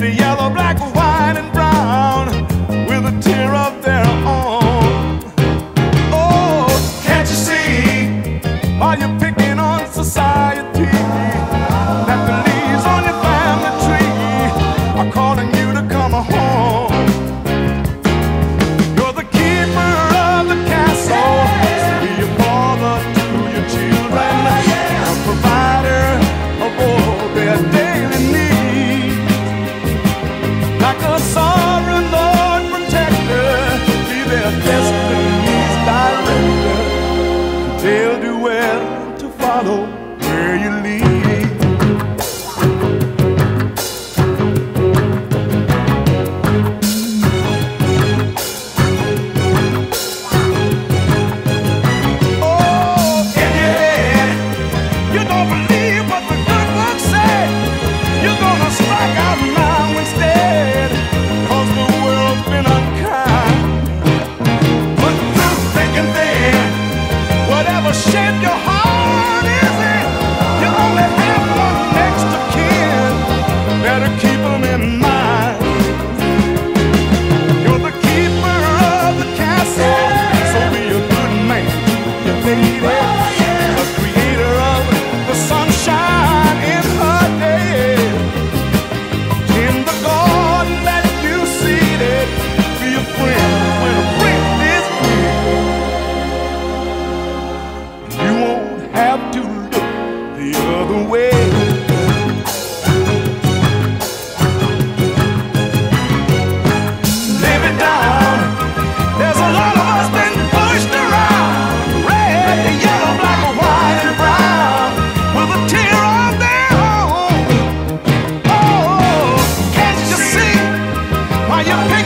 Red, yellow, black, white. parou Fire.